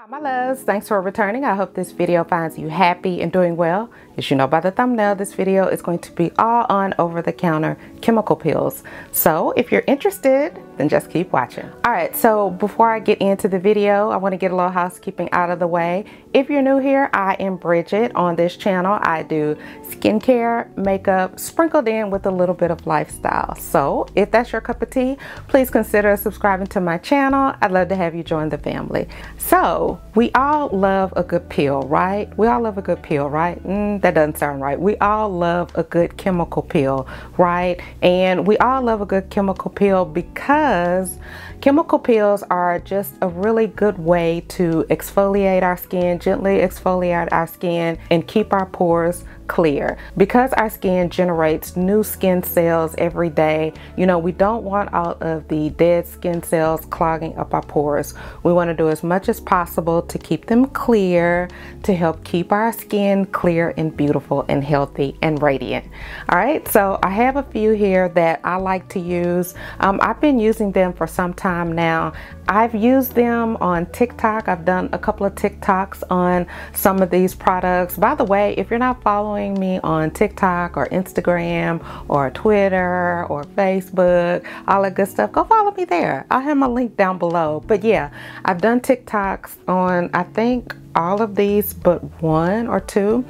Hi my loves, thanks for returning. I hope this video finds you happy and doing well. As you know by the thumbnail, this video is going to be all on over-the-counter chemical peels. So if you're interested, then just keep watching. All right, so before I get into the video, I wanna get a little housekeeping out of the way. If you're new here, I am Bridget. On this channel, I do skincare, makeup, sprinkled in with a little bit of lifestyle. So if that's your cup of tea, please consider subscribing to my channel. I'd love to have you join the family. So Tchau! We all love a good peel, right? We all love a good peel, right? Mm, that doesn't sound right. We all love a good chemical peel, right? And we all love a good chemical peel because chemical peels are just a really good way to exfoliate our skin, gently exfoliate our skin, and keep our pores clear. Because our skin generates new skin cells every day, you know, we don't want all of the dead skin cells clogging up our pores. We want to do as much as possible to keep them clear, to help keep our skin clear and beautiful and healthy and radiant. All right, so I have a few here that I like to use. Um, I've been using them for some time now. I've used them on TikTok. I've done a couple of TikToks on some of these products. By the way, if you're not following following me on TikTok or Instagram or Twitter or Facebook, all that good stuff, go follow me there. I'll have my link down below. But yeah, I've done TikToks on, I think, all of these but one or two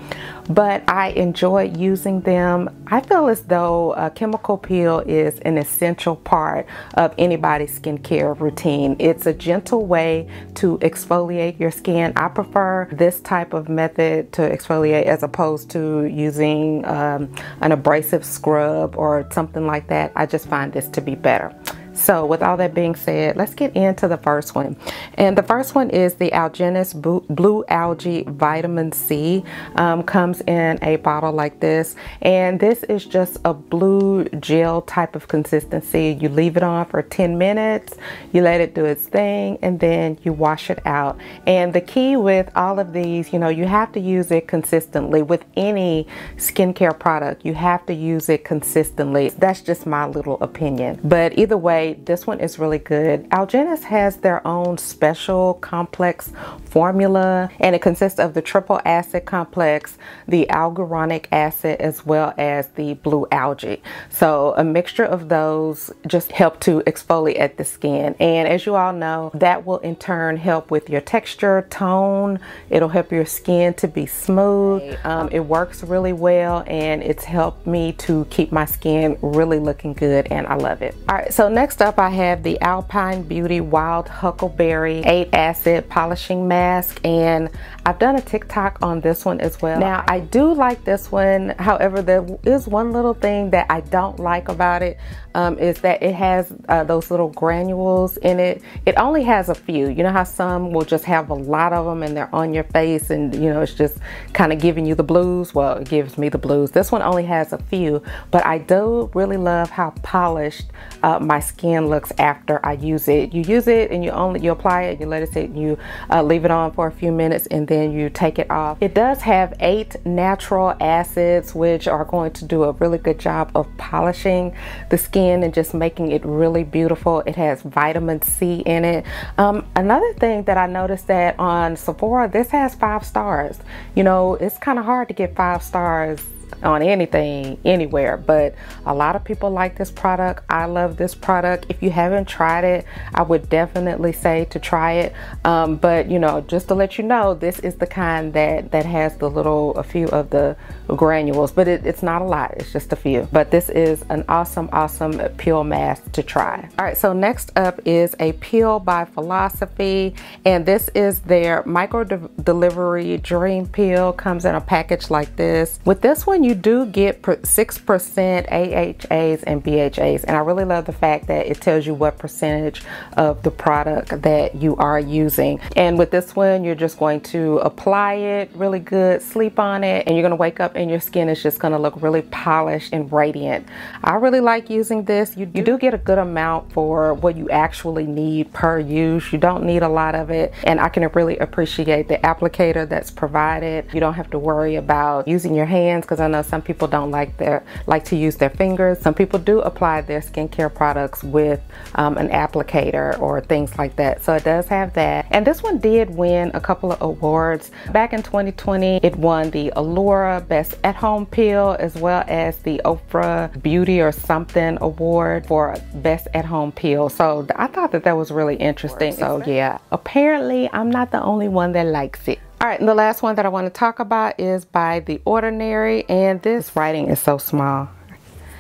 but I enjoy using them. I feel as though a chemical peel is an essential part of anybody's skincare routine. It's a gentle way to exfoliate your skin. I prefer this type of method to exfoliate as opposed to using um, an abrasive scrub or something like that. I just find this to be better. So with all that being said, let's get into the first one. And the first one is the Algenist Blue Algae Vitamin C. Um, comes in a bottle like this. And this is just a blue gel type of consistency. You leave it on for 10 minutes, you let it do its thing, and then you wash it out. And the key with all of these, you know, you have to use it consistently. With any skincare product, you have to use it consistently. That's just my little opinion. But either way, this one is really good. Algenist has their own special complex formula and it consists of the triple acid complex, the alguronic acid, as well as the blue algae. So a mixture of those just help to exfoliate the skin. And as you all know, that will in turn help with your texture, tone. It'll help your skin to be smooth. Um, it works really well and it's helped me to keep my skin really looking good and I love it. All right, so next Next up I have the Alpyn Beauty Wild Huckleberry 8 Acid Polishing Mask and I've done a TikTok on this one as well. Now I do like this one, however there is one little thing that I don't like about it um, is that it has uh, those little granules in it. It only has a few. You know how some will just have a lot of them and they're on your face and you know it's just kind of giving you the blues. Well it gives me the blues. This one only has a few but I do really love how polished uh, my skin skin looks after I use it. You use it and you only you apply it, you let it sit, you uh, leave it on for a few minutes and then you take it off. It does have eight natural acids which are going to do a really good job of polishing the skin and just making it really beautiful. It has vitamin C in it. Um, another thing that I noticed that on Sephora, this has five stars. You know, it's kind of hard to get five stars on anything anywhere. But a lot of people like this product. I love this product. If you haven't tried it i would definitely say to try it. Um, but you know just to let you know this is the kind that that has the little a few of the granules but it, it's not a lot. It's just a few. But this is an awesome awesome peel mask to try. All right so next up is a peel by philosophy and this is their micro de delivery dream peel. Comes in a package like this. With this one you you do get 6% AHAs and BHAs. And I really love the fact that it tells you what percentage of the product that you are using. And with this one, you're just going to apply it really good, sleep on it, and you're going to wake up and your skin is just going to look really polished and radiant. I really like using this. You, you do get a good amount for what you actually need per use. You don't need a lot of it. And I can really appreciate the applicator that's provided. You don't have to worry about using your hands because I know some people don't like their like to use their fingers. Some people do apply their skincare products with um, an applicator or things like that. So it does have that. And this one did win a couple of awards. Back in 2020, it won the Allura Best At Home Peel as well as the Oprah Beauty or Something Award for Best At Home Peel. So I thought that that was really interesting. So yeah, apparently I'm not the only one that likes it. All right, and the last one that I want to talk about is by The Ordinary, and this writing is so small.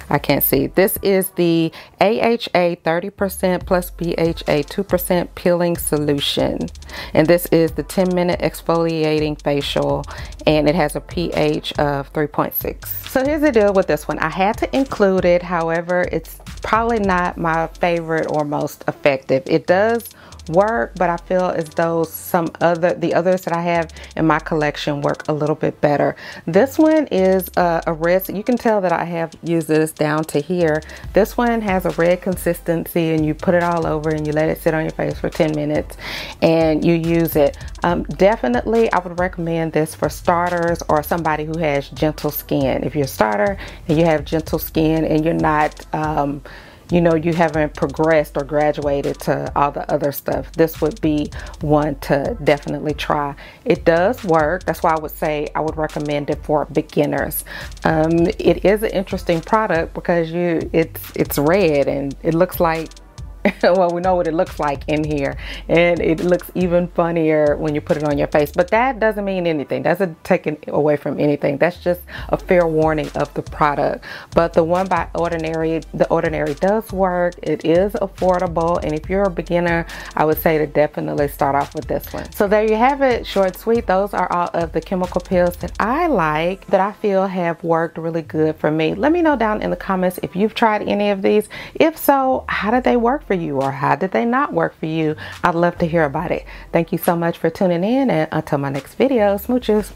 I can't see. This is the AHA 30% plus BHA 2% peeling solution. And this is the 10 minute exfoliating facial and it has a pH of 3.6. So here's the deal with this one. I had to include it. However, it's probably not my favorite or most effective. It does work, but I feel as though some other, the others that I have in my collection work a little bit better. This one is a, a red, so you can tell that I have used this down to here. This one has a red consistency and you put it all over and you let it sit on your face for 10 minutes and you use it. Um, definitely, I would recommend this for starters or somebody who has gentle skin. If you're a starter and you have gentle skin and you're not, um, you know you haven't progressed or graduated to all the other stuff this would be one to definitely try. It does work. That's why i would say i would recommend it for beginners. Um, it is an interesting product because you it's it's red and it looks like well we know what it looks like in here. And it looks even funnier when you put it on your face. But that doesn't mean anything. That's a taken away from anything. That's just a fair warning of the product. But the one by ordinary the ordinary does work. It is affordable. And if you're a beginner i would say to definitely start off with this one. So there you have it short sweet. Those are all of the chemical peels that i like that i feel have worked really good for me. Let me know down in the comments if you've tried any of these. If so how did they work for you or how did they not work for you? I'd love to hear about it. Thank you so much for tuning in and until my next video, smooches.